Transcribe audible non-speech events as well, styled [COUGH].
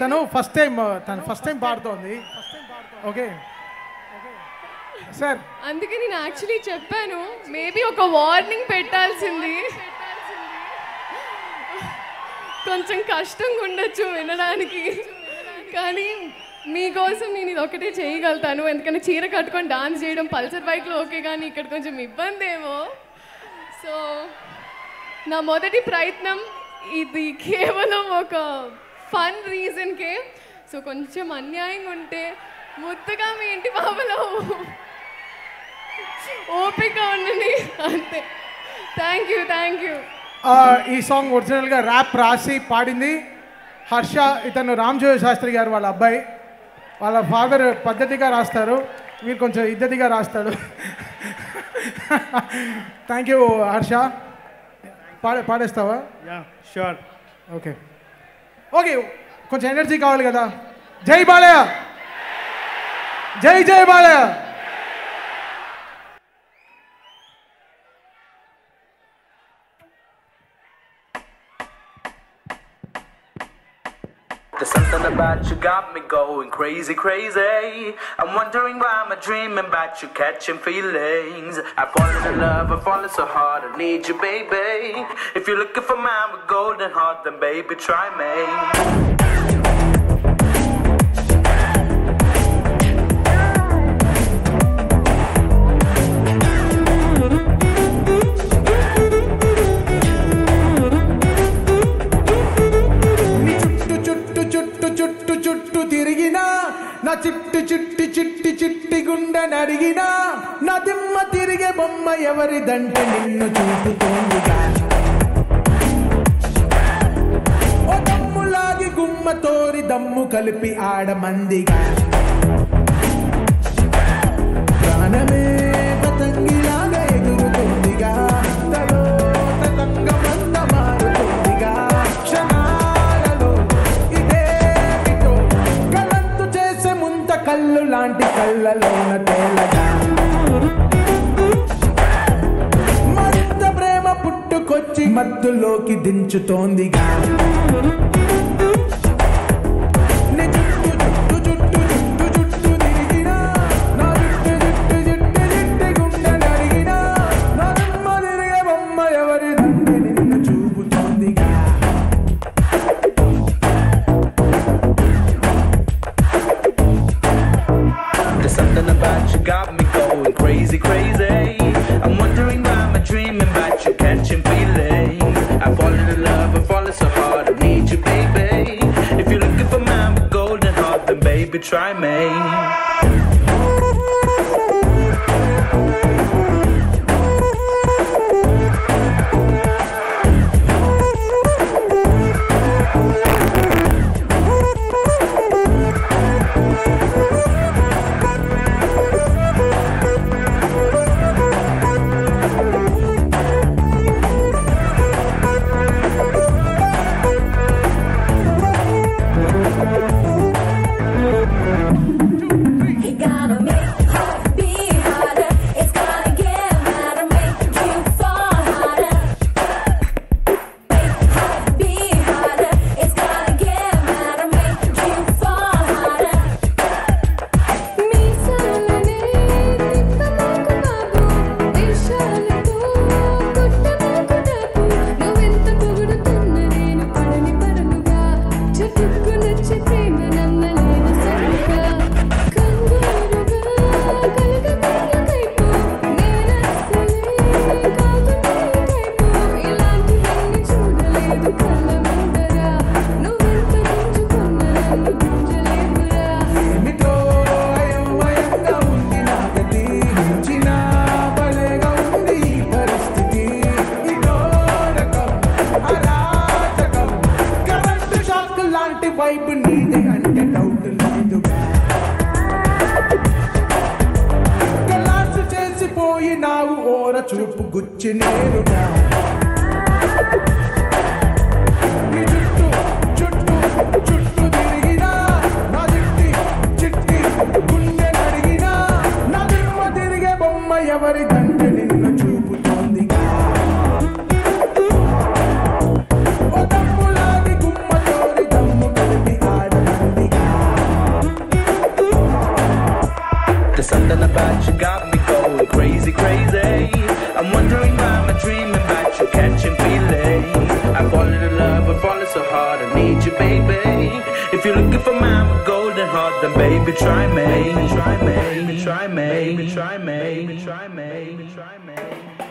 తను first time uh, తను first time పాడుతోంది. ఓకే సార్ అందుకే నేను యాక్చువల్లీ చెప్పాను మేబీ ఒక వార్నింగ్ పెట్టాల్సింది. కొంచెం కష్టంగా ఉండొచ్చు వినడానికి. కానీ మీకోసం నేను ఇది ఒకటే చేయగలుగుతాను. ఎందుకంటే చీర కట్టుకొని డాన్స్ చేయడం పల్సర్ బైక్లో ఓకే కానీ ఇక్కడ కొంచెం ఇబ్బంది ఏమో సో నా మొదటి ప్రయత్నం ఇది కేవలం ఒక ఫన్ రీజన్కే సో కొంచెం అన్యాయంగా ఉంటే ముద్దుగా మీ ఇంటి బాబులో ఓపిక ఉండండి. అంతే. థ్యాంక్ యూ థ్యాంక్ యూ ఈ సాంగ్ ఒరిజినల్గా ర్యాప్ రాసి పాడింది హర్ష ఇతను రామ్జోయ శాస్త్రి గారు వాళ్ళ అబ్బాయి. వాళ్ళ ఫాదర్ పద్ధతిగా రాస్తారు. మీరు కొంచెం ఇద్దతిగా రాస్తాడు థ్యాంక్ [LAUGHS] యూ హర్ష. పాడే పాడేస్తావా యా షూర్ ఓకే ఓకే కొంచెం ఎనర్జీ కావాలి కదా జై బాలయ్య జై జై Balayya There's something about you got me going crazy, crazy. I'm wondering why I'm dreaming about you catching feelings. I've fallen in love, I'm falling so hard, I need you, baby. If you're looking for mine with golden heart, then baby, try me. నడిగినా నా దిమ్మ తిరిగే బొమ్మ ఎవరిదంటే నిన్ను చూపుతోందిగా ఓ దమ్ములాగి గుమ్మ తోరి దమ్ము కలిపి ఆడమందిగా ప్రాణమే పతంగిలాగా ఎగురుతోందిగా తలో లాంటి మారుతోందిగా మత్తులోకి దించుతోందిగా గుచ్చి నేరుగా try me, try me, try me, try me, try me, try me.